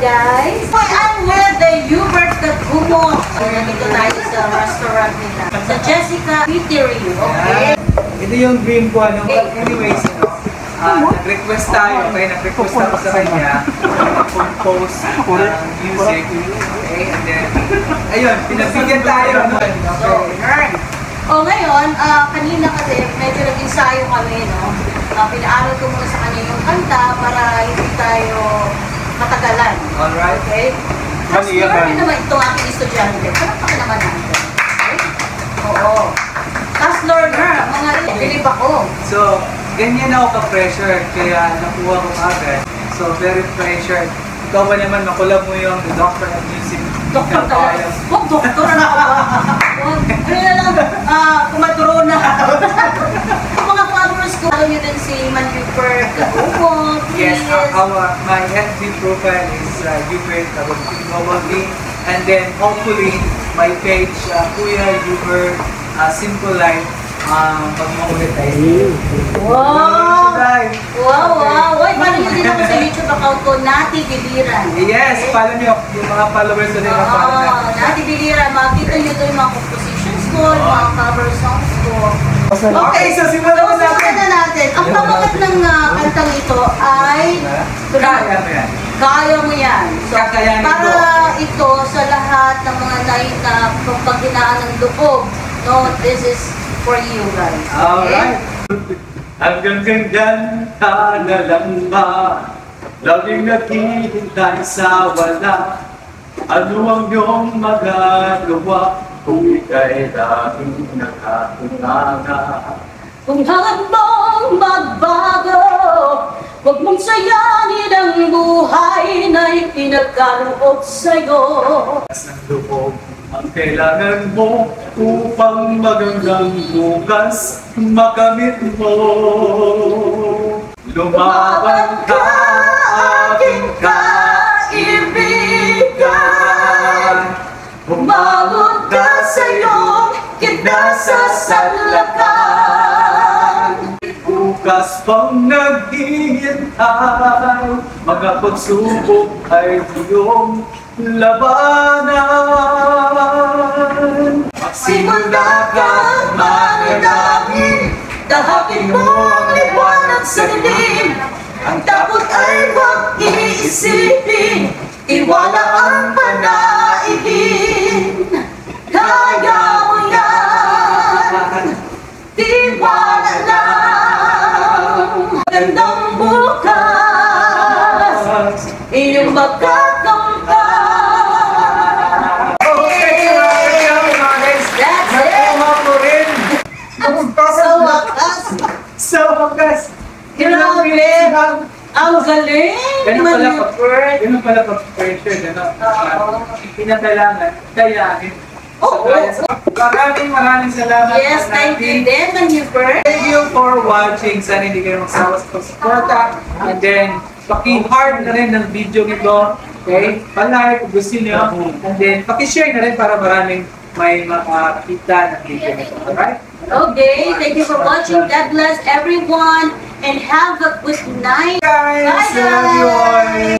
guys. I'm with the Hubert Kagumo. So, nandito tayo sa restaurant nila. Sa Jessica Eatery. Okay? Ito yung dream ko. Ano, anyways, ano, ah, nag-request tayo. Okay, nag-request ako sa kanya. Compose ng music. Okay, and then, ayun, pinagbigyan tayo. Ano, So, learn. O ngayon, ah, kanina kasi medyo nag-ensayo kami, no? Uh, pinaaral ko muna sa kanya yung kanta para hindi tayo matagalan. Alright. Okay? Tapos learn mali. naman itong aking estudyante. Palakpakan naman natin. Okay? Oo. Tapos learner, mga bilib ako. So, ganyan ako ka-pressure. Kaya nakuha ko agad. So, very pressured. Ikaw ba naman, makulab mo yung The Doctor of Music. Doktor talaga. Huwag doktor na ako. Huwag. Ano na lang, ah, kumadro na. Yung mga followers ko, alam niyo din si Kagumo, please. Yes, uh, our, my FB profile is uh, Hubert Kababing And then, hopefully, my page, uh, Kuya Hubert uh, Simple Life, um, pag maulit tayo. Wow! Wow, wow. Uy, paano nyo din ako sa YouTube account ko, Nati Biliran. Yes, follow nyo yung mga followers na follow Oo. Nati Biliran. Makikita nyo doon yung mga compositions ko, mga cover songs ko. Okay, so simulan So, na natin. na natin. Ang pamagat ng ah, kantang ito ay Kaya mo yan. Kaya mo yan. So, Kakayanin para ko. ito sa paghahalahat ng mga nai na pagpaghinaan ng loob. No, this is for you guys. Okay? Alright. Hanggang ganyan ka na lang ba? Laging naghihintay sa wala. Ano ang iyong magagawa kung ika'y laging nakatunganga? Kung hangad mong magbago, huwag mong sayanin ang buhay na ipinagkaloob sa'yo. Ng loob ang kailangan mo upang magandang bukas makamit mo. Lumaban ka, iyong kinasasaklakan. Bukas pang naghihintay, mga pagsubok ay iyong labanan. Magsimula kang manalangin, Dahapin mo ang liwanag sa dilim Ang takot ay huwag iisipin Iwala ang panaibin Ang galing! Ganun pala pag, Maneuver. ganun pala pag pressure, gano'n. Oo. Pinakailangan, kayanin. Oo. Maraming maraming salamat. Yes, thank you din, Maneuver. Thank you for watching. Sana hindi kayo magsawa sa pagsuporta. And then, paki-heart na rin ng video nito. Okay? Pa-like kung gusto niyo. And then, paki-share na rin para maraming may makakita ng video nito. Alright? Okay, thank you for watching. God bless everyone and have a good night. Guys, Bye, love you all. guys.